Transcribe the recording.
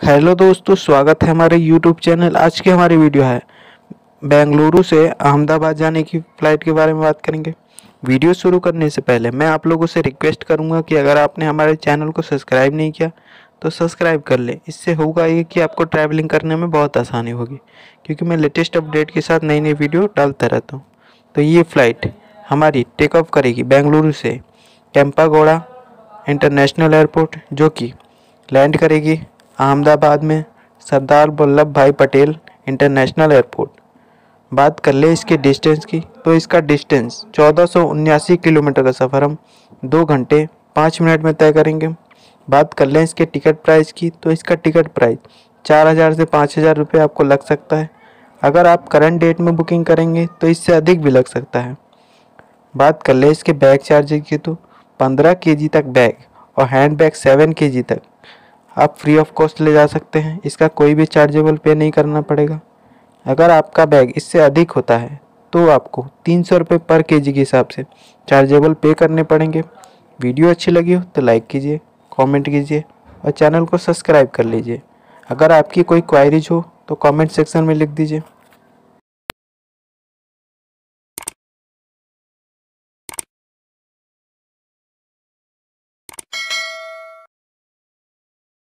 Hello दोस्तों, स्वागत है हमारे यूट्यूब चैनल। आज की हमारी वीडियो है बेंगलुरु से अहमदाबाद जाने की फ़्लाइट के बारे में बात करेंगे। वीडियो शुरू करने से पहले मैं आप लोगों से रिक्वेस्ट करूँगा कि अगर आपने हमारे चैनल को सब्सक्राइब नहीं किया तो सब्सक्राइब कर ले। इससे होगा ये कि आपको ट्रैवलिंग करने में बहुत आसानी होगी, क्योंकि मैं लेटेस्ट अपडेट के साथ नई नई वीडियो डालता रहता हूँ। तो ये फ़्लाइट हमारी टेक ऑफ़ करेगी बेंगलुरु से कैंपागोड़ा इंटरनेशनल एयरपोर्ट, जो कि लैंड करेगी अहमदाबाद में सरदार वल्लभ भाई पटेल इंटरनेशनल एयरपोर्ट। बात कर ले इसके डिस्टेंस की तो इसका डिस्टेंस चौदह किलोमीटर का सफ़र हम दो घंटे पाँच मिनट में तय करेंगे। बात कर लें इसके टिकट प्राइस की तो इसका टिकट प्राइस चार हज़ार से पाँच हज़ार रुपये आपको लग सकता है। अगर आप करंट डेट में बुकिंग करेंगे तो इससे अधिक भी लग सकता है। बात कर लें इसके बैग चार्जेस की तो पंद्रह के तक बैग और हैंड बैग सेवन के तक। आप फ्री ऑफ़ कॉस्ट ले जा सकते हैं। इसका कोई भी चार्जेबल पे नहीं करना पड़ेगा। अगर आपका बैग इससे अधिक होता है तो आपको तीन सौ रुपये पर के जी के हिसाब से चार्जेबल पे करने पड़ेंगे। वीडियो अच्छी लगी हो तो लाइक कीजिए कमेंट कीजिए और चैनल को सब्सक्राइब कर लीजिए। अगर आपकी कोई क्वायरीज हो तो कमेंट सेक्शन में लिख दीजिए।